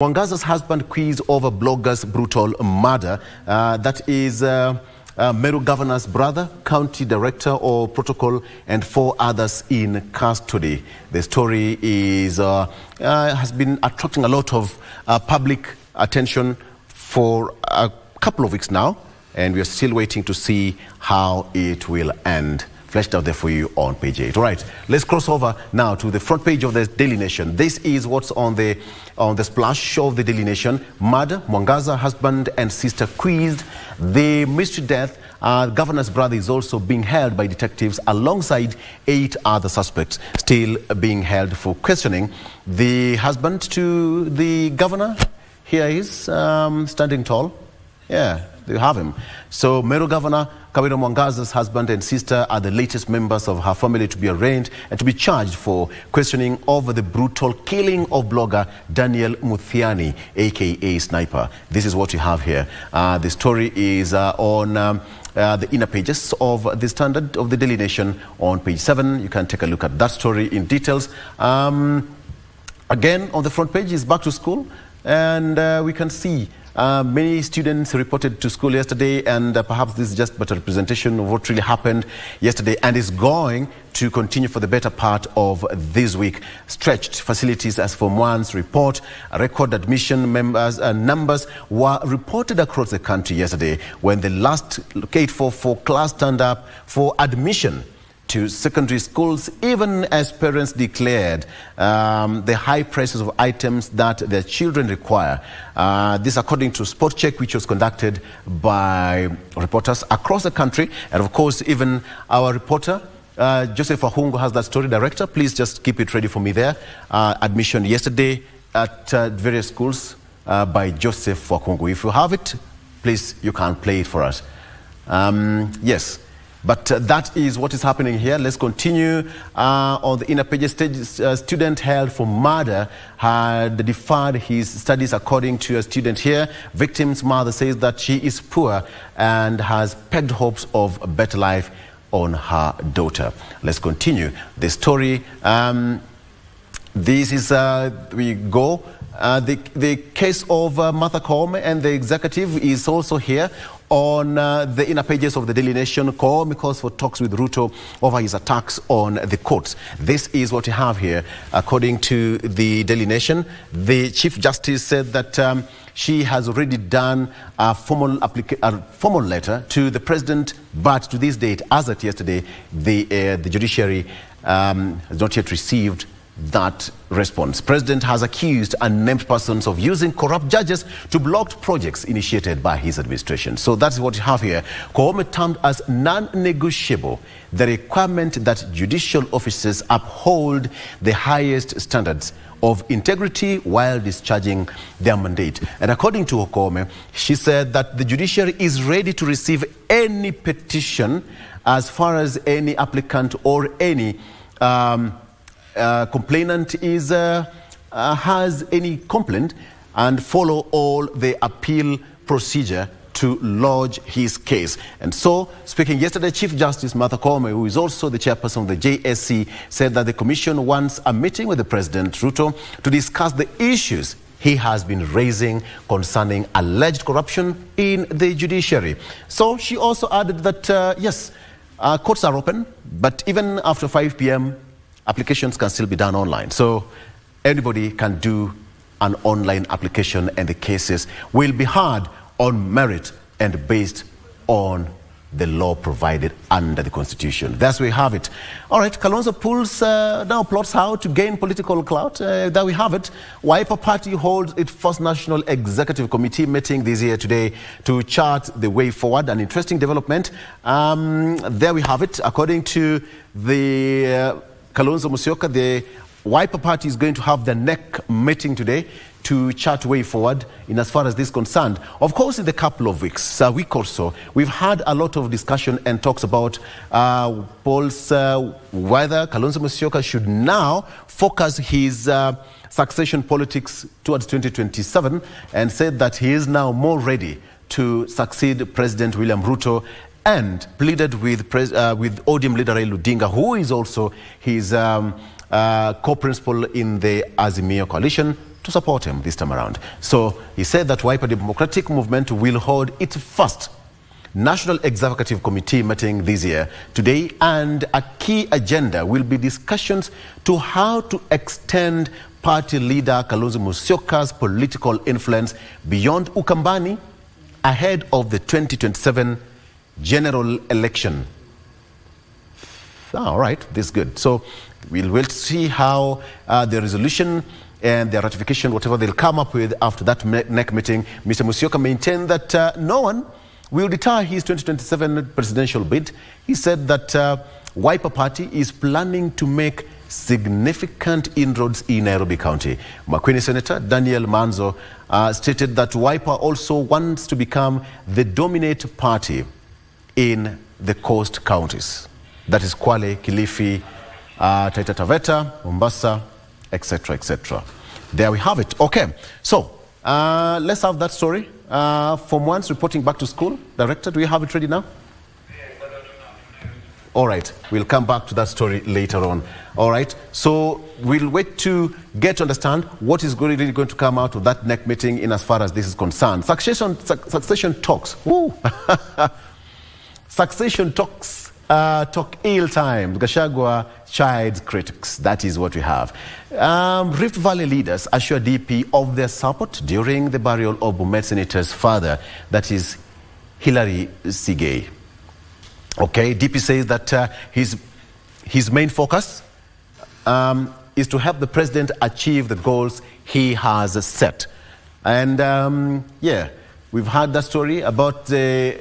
Mwangaza's husband quiz over blogger's brutal murder. Uh, that is uh, uh, Meru governor's brother, county director of protocol, and four others in custody. The story is uh, uh, has been attracting a lot of uh, public attention for a couple of weeks now, and we are still waiting to see how it will end fleshed out there for you on page 8. All right, let's cross over now to the front page of the Daily Nation. This is what's on the on the splash of the Daily Nation. Murder, Mwangaza husband and sister quizzed. The mystery death, uh, governor's brother is also being held by detectives alongside eight other suspects still being held for questioning. The husband to the governor, here he is, um, standing tall. Yeah, you have him. So Meru Governor Kawira Mwangaza's husband and sister are the latest members of her family to be arraigned and to be charged for questioning over the brutal killing of blogger Daniel Muthiani, aka Sniper. This is what you have here. Uh, the story is uh, on um, uh, the inner pages of the Standard of the Daily Nation on page 7. You can take a look at that story in details. Um, again, on the front page is back to school, and uh, we can see uh, many students reported to school yesterday, and uh, perhaps this is just but a representation of what really happened yesterday and is going to continue for the better part of this week. Stretched facilities as Form 1's report, record admission members, uh, numbers were reported across the country yesterday when the last K-4 class turned up for admission to secondary schools, even as parents declared um, the high prices of items that their children require. Uh, this according to Spot Check, which was conducted by reporters across the country. And of course, even our reporter, uh, Joseph Wahungu has that story. Director, please just keep it ready for me there. Uh, admission yesterday at uh, various schools uh, by Joseph Wahungu. If you have it, please, you can play it for us. Um, yes. But uh, that is what is happening here. Let's continue uh, on the inner pages. Uh, student held for murder had deferred his studies according to a student here. Victim's mother says that she is poor and has pegged hopes of a better life on her daughter. Let's continue the story. Um, this is, uh, we go. Uh, the, the case of uh, Martha and the executive is also here on uh, the inner pages of the Daily Nation. Koome calls for talks with Ruto over his attacks on the courts. This is what you have here. According to the Daily Nation, the Chief Justice said that um, she has already done a formal, a formal letter to the President, but to this date, as at yesterday, the, uh, the judiciary um, has not yet received that response. President has accused unnamed persons of using corrupt judges to block projects initiated by his administration. So that's what you have here. Koome termed as non-negotiable the requirement that judicial officers uphold the highest standards of integrity while discharging their mandate. And according to Koome, she said that the judiciary is ready to receive any petition as far as any applicant or any um, uh, complainant is, uh, uh, has any complaint and follow all the appeal procedure to lodge his case. And so, speaking yesterday, Chief Justice Martha Koome, who is also the chairperson of the JSC, said that the commission wants a meeting with the President Ruto to discuss the issues he has been raising concerning alleged corruption in the judiciary. So she also added that, uh, yes, uh, courts are open, but even after 5 p.m., applications can still be done online. So anybody can do an online application and the cases will be heard on merit and based on the law provided under the constitution. That's where we have it. All right, Kalonzo pulls uh, now plots how to gain political clout. Uh, there we have it. Wiper Party holds its first national executive committee meeting this year today to chart the way forward. An interesting development. Um, there we have it. According to the uh, Kalonzo Musyoka, the Wiper Party is going to have the NEC meeting today to chart way forward in as far as this is concerned. Of course, in the couple of weeks, a week or so, we've had a lot of discussion and talks about uh, polls, uh, whether Kalonzo Musyoka should now focus his uh, succession politics towards 2027 and said that he is now more ready to succeed President William Ruto and pleaded with, uh, with ODM leader Raila Odinga, who is also his um, uh, co-principal in the Azimio coalition, to support him this time around. So he said that Wiper Democratic Movement will hold its first National Executive Committee meeting this year today, and a key agenda will be discussions to how to extend party leader Kalonzo Musyoka's political influence beyond Ukambani ahead of the 2027 general election. All right, this is good. So we'll, we'll see how uh, the resolution and the ratification, whatever they'll come up with after that NEC meeting, Mr. Musyoka maintained that uh, no one will deter his 2027 presidential bid. He said that uh, Wiper Party is planning to make significant inroads in Nairobi County. Makueni Senator Daniel Maanzo uh, stated that Wiper also wants to become the dominant party in the coast counties. That is Kwale, Kilifi, uh, Taita Taveta, Mombasa, etc., etc. There we have it. Okay, so uh, let's have that story. Uh, Form 1's reporting back to school. Director, do you have it ready now? All right, we'll come back to that story later on. All right, so we'll wait to get to understand what is really going to come out of that NEC meeting in as far as this is concerned. Succession, su succession talks. succession talks uh, talk ill times. Gachagua child critics. That is what we have. Um, Rift Valley leaders assure DP of their support during the burial of Bomet Senator's father, that is Hilary Sigei. Okay, DP says that uh, his, his main focus um, is to help the president achieve the goals he has set. And um, yeah, we've heard that story about the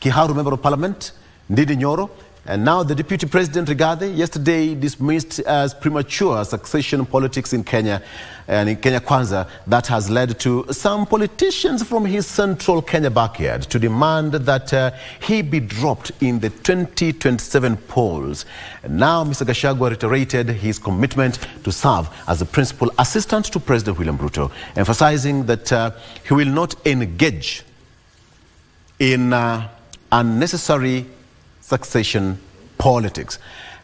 Kiharu Member of Parliament, Ndindi Nyoro, and now the Deputy President Rigathi yesterday dismissed as premature succession politics in Kenya and in Kenya Kwanza that has led to some politicians from his central Kenya backyard to demand that uh, he be dropped in the 2027 polls. And now Mr. Gachagua reiterated his commitment to serve as the principal assistant to President William Ruto, emphasizing that uh, he will not engage in uh, unnecessary succession politics.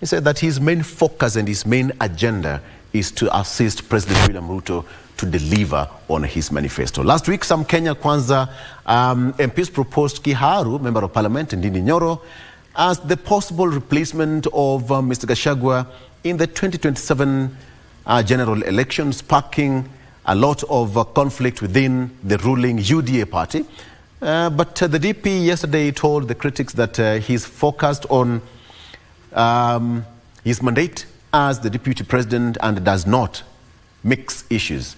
He said that his main focus and his main agenda is to assist President William Ruto to deliver on his manifesto. Last week, some Kenya Kwanza um, MPs proposed Kiharu, Member of Parliament, Ndindi Nyoro, as the possible replacement of uh, Mr. Gachagua in the 2027 uh, general election, sparking a lot of uh, conflict within the ruling UDA party. Uh, but uh, the DP yesterday told the critics that uh, he's focused on um, his mandate as the deputy president and does not mix issues.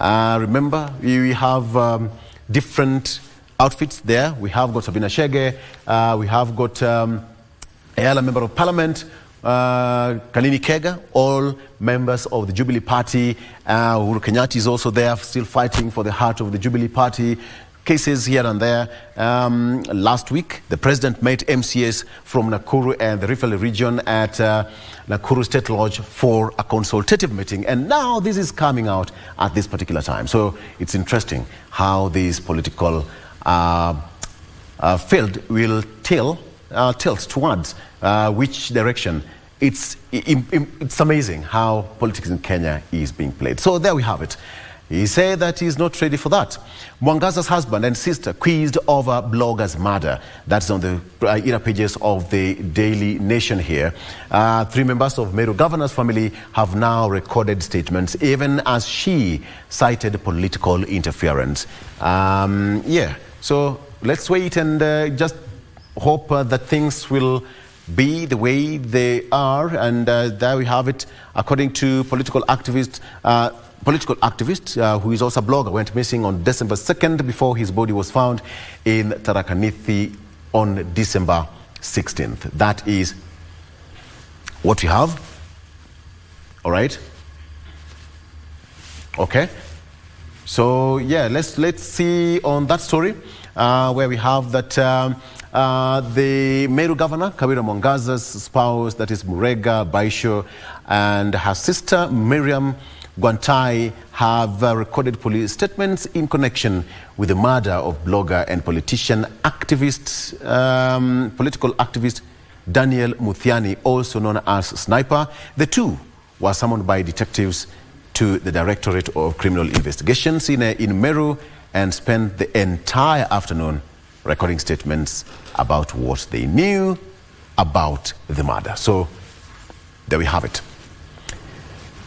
Uh, remember, we have um, different outfits there. We have got Sabina Chege, uh, we have got um, Ayala, member of parliament, uh, Kanini Kega, all members of the Jubilee Party. Uh, Uhuru Kenyatta is also there, still fighting for the heart of the Jubilee Party cases here and there. Um, last week, the president met MCS from Nakuru and the Rift Valley region at uh, Nakuru State Lodge for a consultative meeting. And now this is coming out at this particular time. So it's interesting how this political uh, uh, field will tilt, uh, tilt towards uh, which direction. It's, it's amazing how politics in Kenya is being played. So there we have it. He said that he's not ready for that. Mwangaza's husband and sister quizzed over blogger's murder. That's on the uh, inner pages of the Daily Nation here. Uh, three members of Meru governor's family have now recorded statements, even as she cited political interference. Um, yeah, so let's wait and uh, just hope uh, that things will be the way they are. And uh, there we have it, according to political activists. Political activist uh, who is also a blogger went missing on December 2nd before his body was found in Tharaka-Nithi on December 16th. That is what we have. All right. Okay. So yeah, let's let's see on that story uh, where we have that um, uh, the Meru governor Kawira Mwangaza's spouse, that is Murega Baichu, and her sister Miriam Gwantai have uh, recorded police statements in connection with the murder of blogger and politician activist, um, political activist Daniel Muthiani, also known as Sniper. The two were summoned by detectives to the Directorate of Criminal Investigations in, uh, in Meru and spent the entire afternoon recording statements about what they knew about the murder. So there we have it.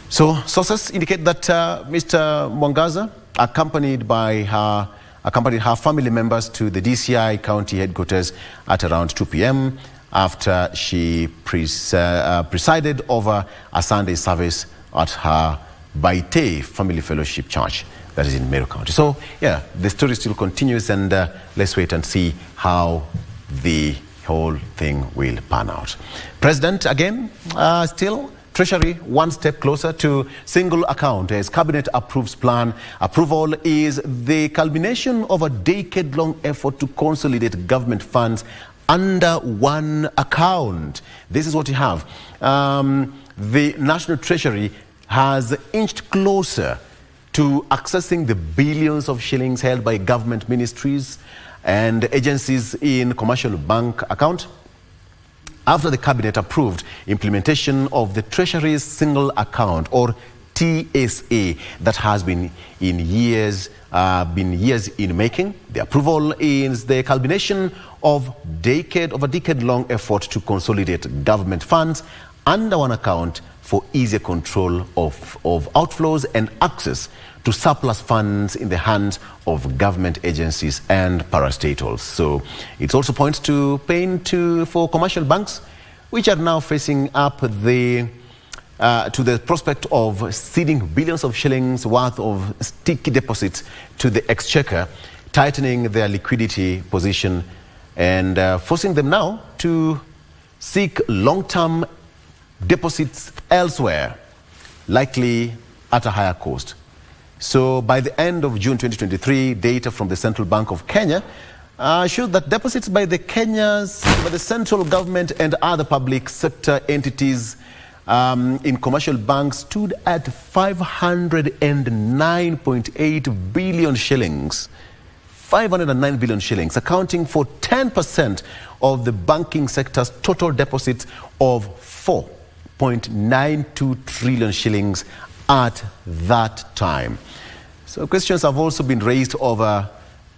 So sources indicate that uh, Mr. Mwangaza, accompanied by her, accompanied her family members to the DCI county headquarters at around 2 p.m. after she pres uh, presided over a Sunday service at her Baite Family Fellowship Church that is in Meru County. So yeah, the story still continues and uh, let's wait and see how the whole thing will pan out. President, again, uh, still Treasury one step closer to single account as cabinet approves plan. Approval is the culmination of a decade-long effort to consolidate government funds under one account. This is what you have. Um, the National Treasury has inched closer to accessing the billions of shillings held by government ministries and agencies in commercial bank account after the cabinet approved implementation of the Treasury's single account or TSA that has been in years uh, been years in making. The approval is the culmination of decade of a decade-long effort to consolidate government funds under one account for easier control of, of outflows and access to surplus funds in the hands of government agencies and parastatals. So it also points to pain to, for commercial banks, which are now facing up the uh, to the prospect of ceding billions of shillings worth of sticky deposits to the exchequer, tightening their liquidity position and uh, forcing them now to seek long-term deposits elsewhere, likely at a higher cost. So by the end of June 2023, data from the Central Bank of Kenya uh, showed that deposits by the Kenya's, by the central government and other public sector entities um, in commercial banks stood at 509.8 billion shillings. 509 billion shillings, accounting for 10% of the banking sector's total deposits of 4.92 trillion shillings at that time. So questions have also been raised over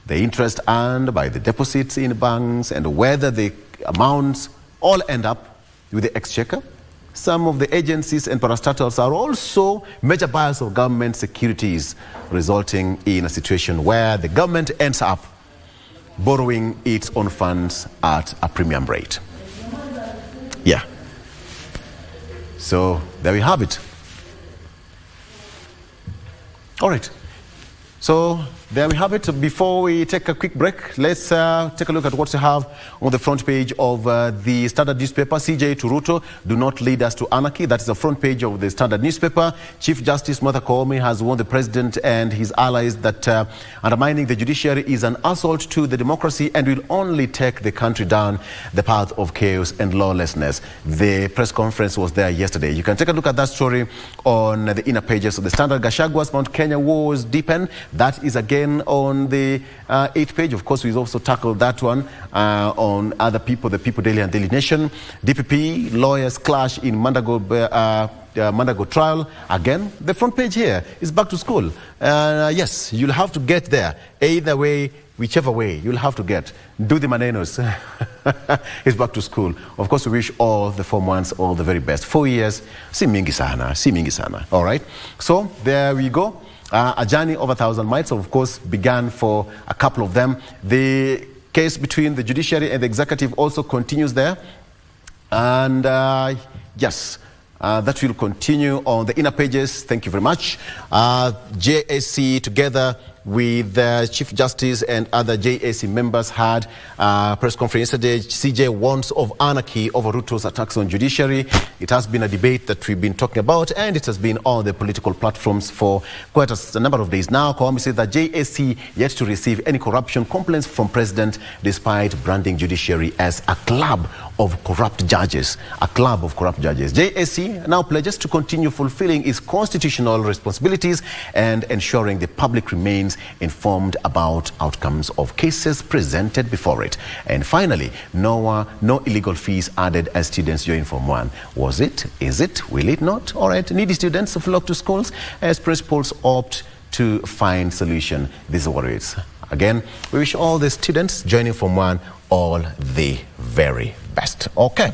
the interest earned by the deposits in banks and whether the amounts all end up with the exchequer. Some of the agencies and parastatals are also major buyers of government securities, resulting in a situation where the government ends up borrowing its own funds at a premium rate. Yeah. So there we have it. All right. So there we have it. Before we take a quick break, let's uh, take a look at what we have on the front page of uh, the Standard newspaper. CJ to Ruto, do not lead us to anarchy. That is the front page of the Standard newspaper. Chief Justice Martha Koome has warned the president and his allies that uh, undermining the judiciary is an assault to the democracy and will only take the country down the path of chaos and lawlessness. The press conference was there yesterday. You can take a look at that story on the inner pages of the Standard. Gachagua's Mount Kenya wars deepen. That is again on the uh, eighth page. Of course, we've also tackled that one uh, on other people, the People Daily and Daily Nation. DPP lawyers clash in Mandago. Uh, uh, Mandago trial. Again, the front page here is back to school. Uh, yes, you'll have to get there. Either way, whichever way, you'll have to get. Do the manenos. it's back to school. Of course, we wish all the four months all the very best. Four years, si mingi sana, si mingi sana. All right. So there we go. Uh, a journey of a thousand miles, of course, began for a couple of them. The case between the judiciary and the executive also continues there. And uh, yes, uh, that will continue on the inner pages. Thank you very much. Uh, JSC together with the Chief Justice and other JSC members had a press conference yesterday. CJ warns of anarchy over Ruto's attacks on judiciary. It has been a debate that we've been talking about and it has been on the political platforms for quite a, number of days now. Koome said that JSC yet to receive any corruption complaints from President despite branding judiciary as a club of corrupt judges, a club of corrupt judges. JSC now pledges to continue fulfilling its constitutional responsibilities and ensuring the public remains informed about outcomes of cases presented before it. And finally, no, uh, no illegal fees added as students join Form 1. Was it? Is it? Will it not? All right, needy students flock to schools as principals opt to find solution. This is. Again, we wish all the students joining Form 1 all the very best. Okay.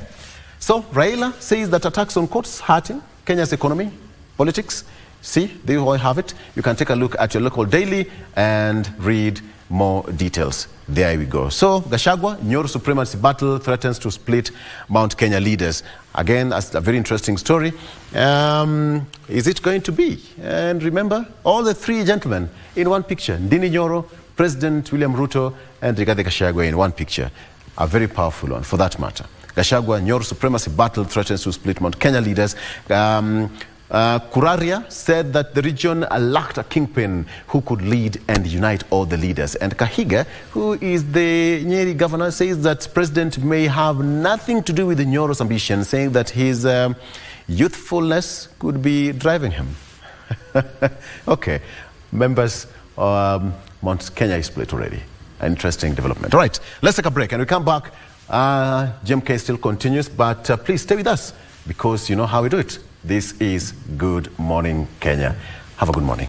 So Raila says that attacks on courts hurting Kenya's economy, politics. See, there you all have it. You can take a look at your local daily and read more details. There we go. So Gachagua, Nyoro supremacy battle threatens to split Mount Kenya leaders. Again, that's a very interesting story. Um, is it going to be? And remember, all the three gentlemen in one picture. Ndindi Nyoro, President William Ruto, and Rigathi Gachagua in one picture. A very powerful one, for that matter. Gachagua, Nyoro supremacy battle threatens to split Mount Kenya leaders. Um, uh, Kuraria said that the region lacked a kingpin who could lead and unite all the leaders. And Kahiga, who is the Nyeri governor, says that president may have nothing to do with the Nyoro's ambition, saying that his um, youthfulness could be driving him. okay, members, um, Mount Kenya is split already. Interesting development. All right, let's take a break and we come back. Uh, GMK still continues, but uh, please stay with us because you know how we do it. This is Good Morning Kenya. Have a good morning.